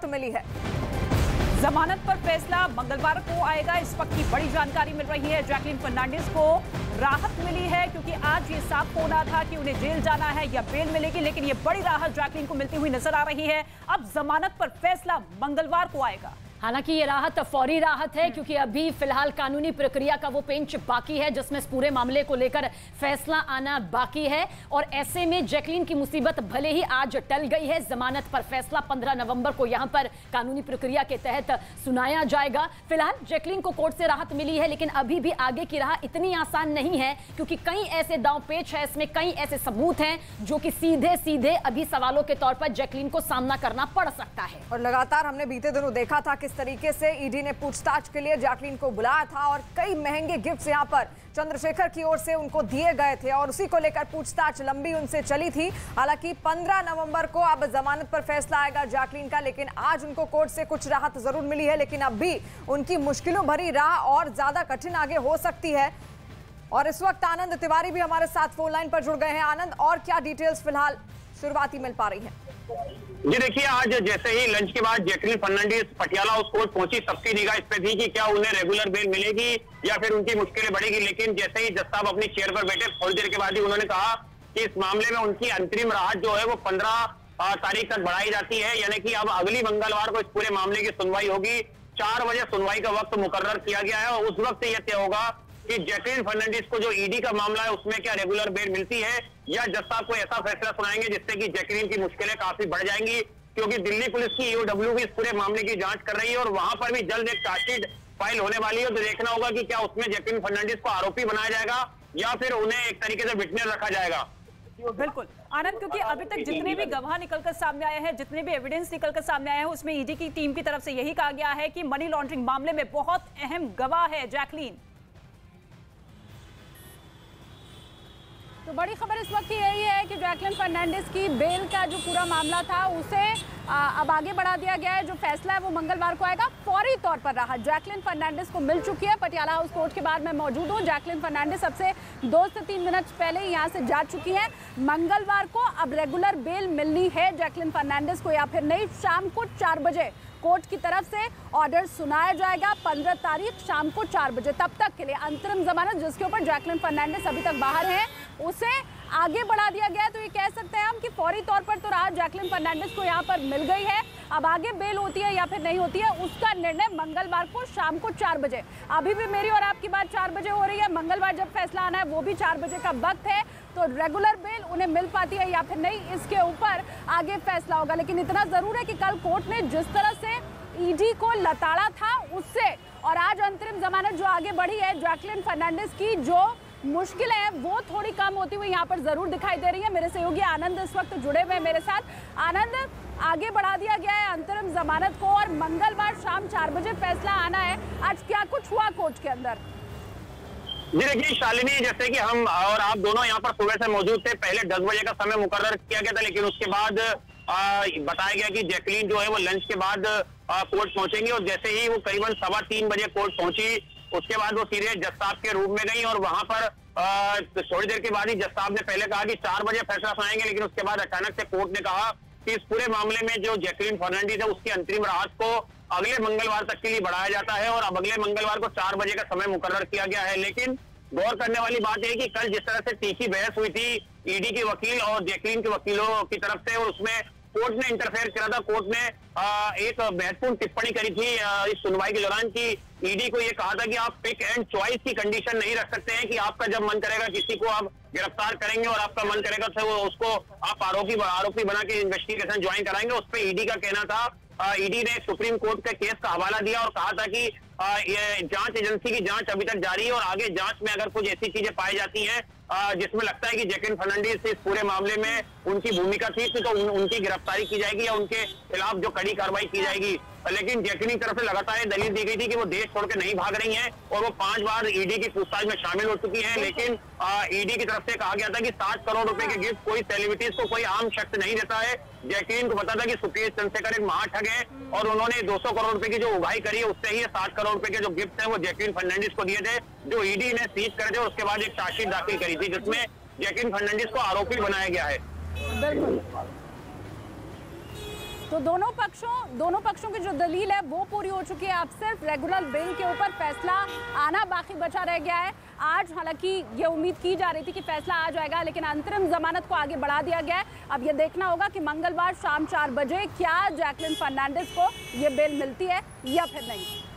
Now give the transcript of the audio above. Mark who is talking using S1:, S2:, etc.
S1: राहत मिली है।
S2: जमानत पर फैसला मंगलवार को आएगा। इस वक्त की बड़ी जानकारी मिल रही है। जैकलिन फर्नांडिस को राहत मिली है क्योंकि आज ये साफ़ होना था कि उन्हें जेल जाना है या बेल मिलेगी, लेकिन ये बड़ी राहत जैकलिन को मिलती हुई नज़र आ रही है। अब जमानत पर फैसला मंगलवार को आएगा।
S3: हालाँकि ये राहत फौरी राहत है, क्योंकि अभी फ़िलहाल कानूनी प्रक्रिया का वो पेंच बाकी है, जिसमें इस पूरे मामले को लेकर फैसला आना बाकी है। और ऐसे में जैकलीन की मुसीबत भले ही आज टल गई है, जमानत पर फैसला 15 नवंबर को यहाँ पर कानूनी प्रक्रिया के तहत सुनाया जाएगा। फ़िलहाल जैकलीन को कोर्ट से राहत मिली है, लेकिन अभी भी आगे की राह इतनी आसान नहीं है, क्योंकि कई ऐसे दांव पेच है, इसमें कई ऐसे सबूत हैं, जो कि सीधे सीधे अभी सवालों के तौर पर जैकलीन को सामना करना पड़ सकता है।
S1: और लगातार हमने बीते दिनों देखा था किस तरीके से ईडी ने पूछताछ के लिए जैकलीन को बुलाया था और कई महँगे गिफ्ट्स यहाँ पर चंद्रशेखर की ओर से उनको दिए गए थे और उसी को लेकर पूछताछ लंबी उनसे चली थी। हालाँकि 15 नवंबर को अब जमानत पर फैसला आएगा जैकलीन का, लेकिन आज उनको कोर्ट से कुछ राहत ज़रूर मिली है, लेकिन अब भी उनकी मुश्किलों भरी राह और ज़्यादा कठिन आगे हो सकती है। और इस वक्त आनंद तिवारी भी हमारे साथ फ़ोन लाइन पर जुड़ गए हैं। आनंद, और क्या डिटेल्स फ़िलहाल? शुरुआती मिल पा रही है।
S4: जी देखिए, आज जैसे ही लंच के बाद Jacqueline Fernandes Patiala house court पहुँची, सबकी निगाह इस पे थी कि क्या उन्हें रेगुलर बेल मिलेगी या फिर उनकी मुश्किलें बढ़ेगी। लेकिन जैसे ही जज साहब अपनी चेयर पर बैठे, थोड़ी देर के बाद ही उन्होंने कहा कि इस मामले में उनकी अंतरिम राहत जो है, वो पंद्रह तारीख तक बढ़ाई जाती है। यानी कि अब अगली मंगलवार को इस पूरे मामले की सुनवाई होगी। चार बजे सुनवाई का वक्त मुकर्र किया गया है और उस वक्त यह तय होगा कि जैकलिन फर्नांडिस को जो ईडी का मामला है, उसमें क्या रेगुलर बेल मिलती है? या जज साहब को ऐसा फैसला सुनाएँगे जिससे कि जैकलिन की मुश्किलें काफ़ी बढ़ जाएँगी? क्योंकि दिल्ली पुलिस की ईओडब्ल्यू भी इस पूरे मामले की जाँच कर रही है और वहाँ पर भी जल्द एक चार्जशीट फ़ाइल होने वाली है तो देखना होगा कि क्या उसमें जैकलिन फर्नांडिस को आरोपी बनाया जाएगा या फिर उन्हें एक तरीके से विटनेस रखा जाएगा।
S2: बिल्कुल। आनंद, क्योंकि अभी तक जितने भी गवाह निकलकर सामने आए हैं, जितने भी एविडेंस निकलकर सामने आए हैं, उसमें ईडी की टीम की तरफ़ से यही कहा गया है कि मनी लॉन्ड्रिंग मामले में बहुत अहम गवाह है जैकलीन।
S5: तो बड़ी खबर इस वक्त की यही है कि जैकलिन फर्नांडिस की बेल का जो पूरा मामला था उसे आ, अब आगे बढ़ा दिया गया है। जो फैसला है वो मंगलवार को आएगा। फौरी तौर पर रहा जैकलिन फर्नांडिस को मिल चुकी है। पटियाला हाउस कोर्ट के बाद मैं मौजूद हूँ। जैकलिन फर्नांडिस अब से दो से तीन मिनट पहले यहाँ से जा चुकी है। मंगलवार को अब रेगुलर बेल मिलनी है जैकलिन फर्नांडिस को या फिर नहीं। शाम को चार बजे कोर्ट की तरफ़ से ऑर्डर सुनाया जाएगा पंद्रह तारीख शाम को चार बजे। तब तक के लिए अंतरिम जमानत जिसके ऊपर जैकलिन फर्नांडिस अभी तक बाहर है, उसे आगे बढ़ा दिया गया। तो ये कह सकते हैं हम कि फौरी तौर पर तो राहत जैकलिन फर्नांडिस को यहाँ पर मिल गई है। अब आगे बेल होती है या फिर नहीं होती है, उसका निर्णय मंगलवार को शाम को चार बजे। अभी भी मेरी और आपकी बात चार बजे हो रही है। मंगलवार जब फैसला आना है, वो भी चार बजे का वक्त है। तो रेगुलर बेल उन्हें मिल पाती है या फिर नहीं, इसके ऊपर आगे फैसला होगा। लेकिन इतना ज़रूर है कि कल कोर्ट ने जिस तरह से ईडी को लताड़ा था, उससे, और आज अंतरिम जमानत जो आगे बढ़ी है जैकलिन फर्नांडिस की जो मुश्किल है, वो थोड़ी कम होती हुई यहाँ पर ज़रूर दिखाई दे रही है। मेरे सहयोगी आनंद इस वक्त जुड़े हुए मेरे साथ। आनंद, आगे बढ़ा दिया गया है अंतरिम जमानत को, और मंगलवार शाम चार बजे फैसला आना है। आज क्या कुछ हुआ कोर्ट के अंदर?
S4: जी देखिए शालिनी जैसे कि हम और आप दोनों यहाँ पर सुबह से मौजूद थे पहले दस बजे का समय मुकर्र किया गया था लेकिन उसके बाद आ, बताया गया कि जैकलीन जो है वो लंच के बाद कोर्ट पहुँचेंगे और जैसे ही वो करीबन सवा तीन बजे कोर्ट पहुँची उसके बाद वो सीधे जज साहब के रूम में गई और वहाँ पर थोड़ी देर के बाद ही जज साहब ने पहले कहा कि चार बजे फैसला सुनाएँगे लेकिन उसके बाद अचानक से कोर्ट ने कहा कि इस पूरे मामले में जो जैकलिन फर्नांडिस है, उसकी अंतरिम राहत को अगले मंगलवार तक के लिए बढ़ाया जाता है और अब अगले मंगलवार को चार बजे का समय मुकर्र किया गया है। लेकिन गौर करने वाली बात यह कि कल जिस तरह से तीखी बहस हुई थी ईडी के वकील और जैकलीन के वकीलों की तरफ़ से और उसमें कोर्ट ने इंटरफेयर किया था। कोर्ट ने एक महत्वपूर्ण टिप्पणी करी थी इस सुनवाई के दौरान की ईडी को यह कहा था कि आप पिक एंड चॉइस की कंडीशन नहीं रख सकते हैं कि आपका जब मन करेगा किसी को आप गिरफ़्तार करेंगे और आपका मन करेगा तो उसको आप आरोपी आरोपी बना के इन्वेस्टिगेशन ज्वाइन कराएँगे। उस पर ईडी का कहना था ईडी ने सुप्रीम कोर्ट के केस का हवाला दिया और कहा था कि जाँच एजेंसी की जाँच अभी तक जारी है और आगे जाँच में अगर कुछ ऐसी चीज़ें पाई जाती हैं जिसमें लगता है कि जैकिन फर्नांडिस इस पूरे मामले में उनकी भूमिका थी तो उन, उनकी गिरफ्तारी की जाएगी या उनके खिलाफ जो कड़ी कार्रवाई की जाएगी। लेकिन जैकनी तरफ़ से लगातार दलील दी गई थी कि वो देश छोड़ के नहीं भाग रही हैं और वो पाँच बार ईडी की पूछताछ में शामिल हो चुकी हैं। लेकिन ईडी की तरफ़ से कहा गया था कि सात करोड़ रुपए के गिफ्ट कोई सेलिब्रिटीज को कोई आम शख्स नहीं देता है। जैकलीन को पता था कि सुप्रीत चंद्रशेखर एक महाठग है और उन्होंने 200 करोड़ रुपए की जो उगाई करी है उससे ही सात करोड़ रुपए के जो गिफ्ट है वो जैकलीन फर्नांडिस को दिए थे जो ईडी ने सीज करे थे उसके बाद एक चार्जशीट दाखिल करी थी जिसमें जैकलीन फर्नांडिस को आरोपी बनाया गया है।
S5: बिल्कुल। तो दोनों पक्षों दोनों पक्षों की जो दलील है, वो पूरी हो चुकी है अब सिर्फ़ रेगुलर बिल के ऊपर फैसला आना बाकी बचा रह गया है। आज हालाँकि ये उम्मीद की जा रही थी कि फैसला आ जाएगा, लेकिन अंतरिम जमानत को आगे बढ़ा दिया गया है। अब ये देखना होगा कि मंगलवार शाम चार बजे क्या जैकलिन फर्नांडिस को ये बिल मिलती है या फिर नहीं।